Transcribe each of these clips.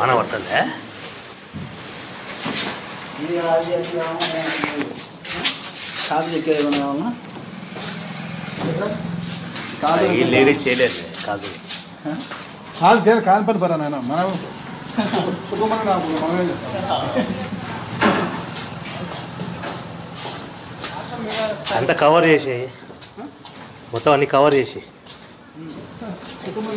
వాన పడుతుందా? ఈ లేడీ చేయలేదు. కాదు. కాదు చేయాలి కాని పని పరా నాయన. మనం కుటుంబం నాకు మనమే చేస్తాం? అంతా కవర్ చేసేయి మొత్తం అన్ని కవర్ చేసి. కుటుంబం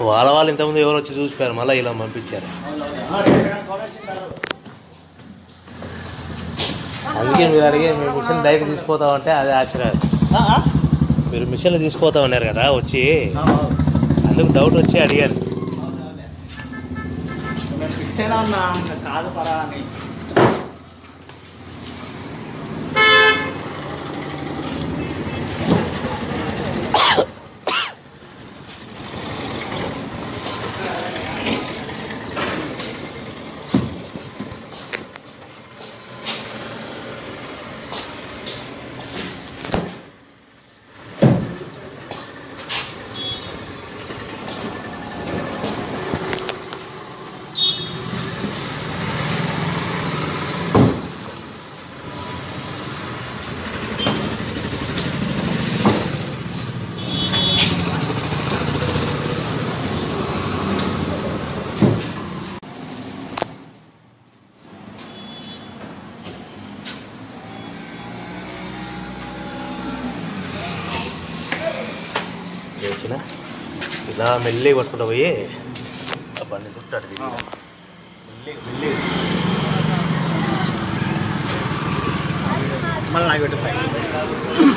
వాళ్ళ వాళ్ళు ఇంతకుముందు ఎవరు వచ్చి చూసిపోయారు మళ్ళీ ఇలా పంపించారు. అందుకే మీరు అడిగే మీరు మిషన్ డైరెక్ట్ తీసుకుపోతామంటే అదే ఆశ్చర్యం. మీరు మిషన్లు తీసుకుపోతా ఉన్నారు కదా వచ్చి. అందుకు డౌట్ వచ్చి ఉన్నా కాదు పరా అని. ఇలా మెల్లి పట్టుకుంటూ పోయి ఆ బండి చుట్టూ అటు తిరిగి మెల్లి మెల్లి మళ్ళీ నాకు పెట్టు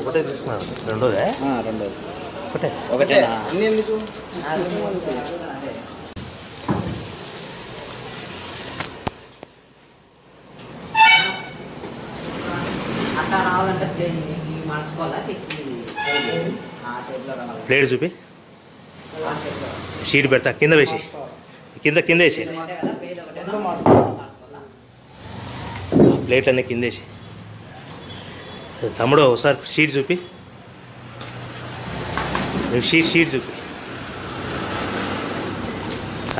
ఒకటే తీసుకున్నాను రెండోదే? రెండోది. ఒకటే? ఎందుకు? అట్లా రావాలంటే రావాలి. ప్లేట్ చూపి. షీట్ పెడతా. కింద వేసి. కింద కింద వేసి ఒకటే. కదా పేజ్ ఒకటే మార్చుకోవాలా ప్లేట్ అన్నీ కింద వేసి తమ్ముడు ఒకసారి షీట్ చూపి. నువ్వు షీట్ షీట్ చూపి.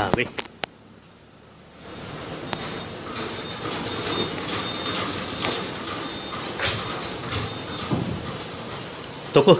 అవి వెయ్ తొక్కు.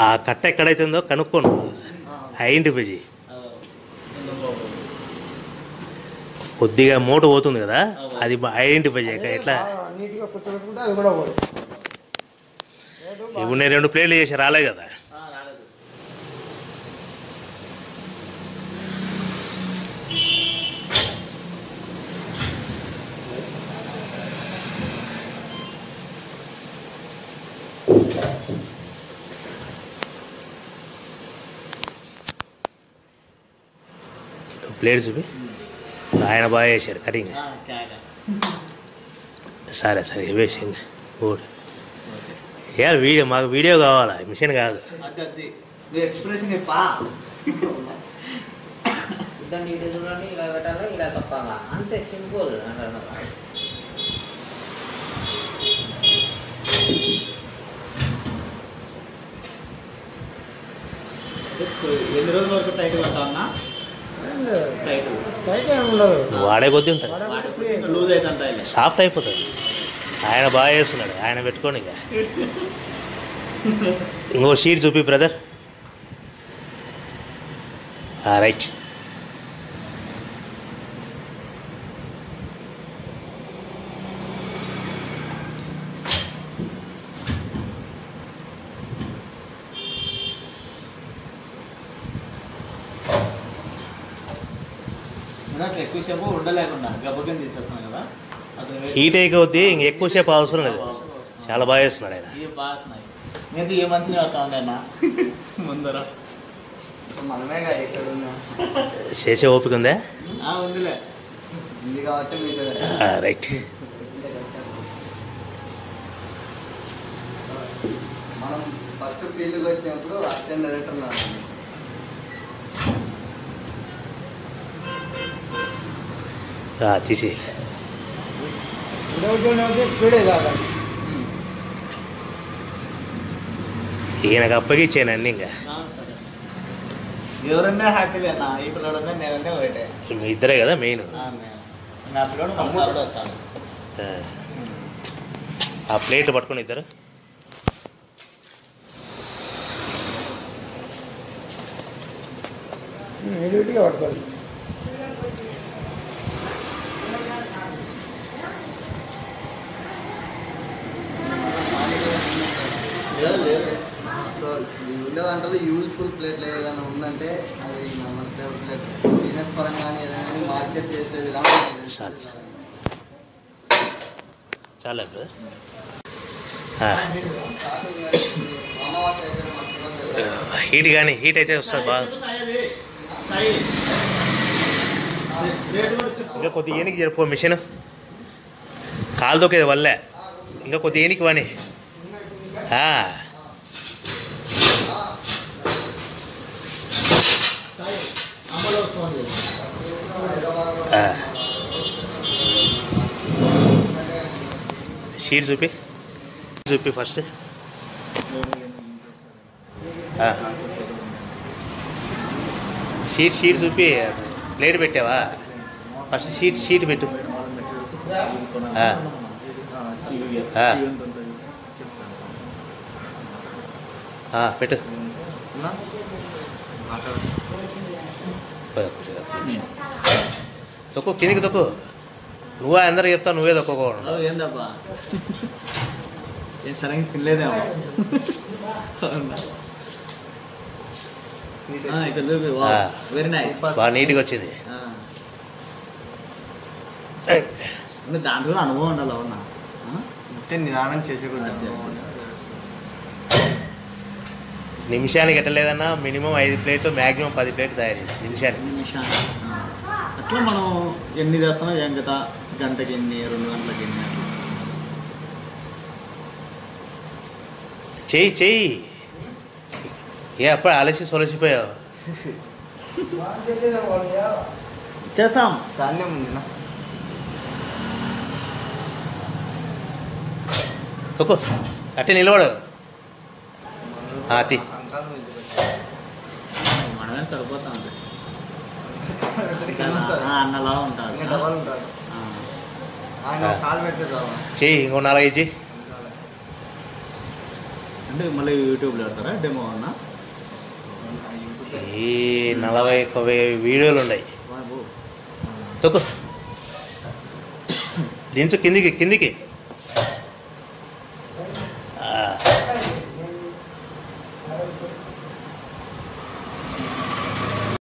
ఆ కట్ట ఎక్కడైతే ఉందో కనుక్కోను ఐడెంటిఫై చేయి కొద్దిగా మూట పోతుంది కదా అది ఐడెంటిఫై చేయక ఎట్లా? ఇప్పుడు నేను రెండు ప్లేట్లు చేసి రాలే కదా. ప్లేట్స్ చూపి ఆయన బాగా వేసాడు కటింగ్ సరే సరే వేసింది గుడ్ ఏ వీడియో మాకు వీడియో కావాలా మిషన్ కాదు అది అది నువ్వు ఎక్స్ప్రెషన్ చెప్పా ఇద్దరు ఇటు చూడండి ఇలా పెట్టాలా ఇలా తప్పాలా అంతే సింపుల్ అంటారు ఎన్ని రోజుల వరకు టైట్ పెట్టాలన్నా వాడే కొద్దీ ఉంటుంది సాఫ్ట్ అయిపోతుంది ఆయన బాగా చేస్తున్నాడు. ఆయన పెట్టుకోండి ఇంకా. ఇంకో షీట్ చూపి బ్రదర్. రైట్. నాకు ఎక్కువసేపు తీసేస్తాను కదా. అది హీట్ అయిపోద్ది ఇంక ఎక్కువసేపు అవసరం లేదు. చాలా బాగా చేస్తున్నాడు ఆయన. ఈ బాగా వస్తున్నాయి. నేను ఏ ముందర. మనమేగా ఇక్కడ ఉన్నాం. చేసే ఓపిక ఉందా? ఆ, ఉందిలే. ఉంది కాబట్టి రైట్. మనం ఫస్ట్ ఫీల్డ్కి వచ్చినప్పుడు అసిస్టెంట్ డైరెక్టర్ ఉన్నాను తీసి ఇదొకటి స్పీడే కాదు ఈయనకు అప్పగిచ్చాను అన్నీ ఇంకా. ఎవరన్నా ఈ పిల్లడన్నా ఒకటే. మీ ఇద్దరే కదా మెయిన్ ఆ, నేను. నా పిల్లడు మన తమ్ముడు వస్తాడు. ఆ. ప్లేట్ పట్టుకొని ఇద్దరు. పట్టుకోవాలి. సో ఈ ఉండే దాంట్లో యూజ్ఫుల్ ప్లేట్లు ఏదైనా ఉందంటే అది మన ప్లేట్ బిజినెస్ పరంగా ఏదైనా మార్కెట్ చేసే విధానం చాలా బ్రదర్ హీట్ కానీ హీట్ అయితే వస్తుంది బాగా. ఇంకా కొద్ది ఏనికి జరుపు మిషన్. కాలు దొక్కేది వల్లే. ఇంకా కొద్ది ఏనికి వాణి షీట్ చూపి. చూపి ఫస్ట్. షీట్ షీట్ చూపి. ప్లేట్ పెట్టావా? ఫస్ట్ షీట్ షీట్ పెట్టు ఆ. ఆ. ఆ, పెట్టు. తొక్కు కిందికి తొక్కు. నువ్వే అందరు చెప్తావు నువ్వే తొక్కకూడదు హలో ఏందబ్బా? ఏం తినలేదేమో. వెరీ నైస్ బాగా నీట్గా వచ్చింది. దాంట్లో అనుభవం ఉండాలి అవునా? అంటే నిదానం చేసే కొద్ది నిమిషానికి ఎట్టలేదన్నా మినిమం ఐదు ప్లేట్ మ్యాక్సిమం పది ప్లేట్ తయారు చేసి నిమిషానికి. అట్లా మనం ఎన్ని చేస్తామో ఏం కదా గంటకి ఎన్ని రెండు గంటలకి ఎన్ని అట్లా? చెయ్యి చెయ్యి. ఏ అప్పుడు ఆలసి సొలసిపోయావు. చేస్తాం ధాన్యం ఉంది అట్టే నిలబడు. ఆ, తీ. అంకాలు మించి మనమే సరిపోతాం. ఆ, అన్నలా చాలు. చెయ్యి ఇంకో నాలుగైదు చెయ్యి అంటే మళ్ళీ యూట్యూబ్లో పెడతారా? డెమో అన్నా? ఈ నలభై ఒక్క వే- వీడియోలు ఉన్నాయి. తొక్కు. దించు కిందికి కిందికి.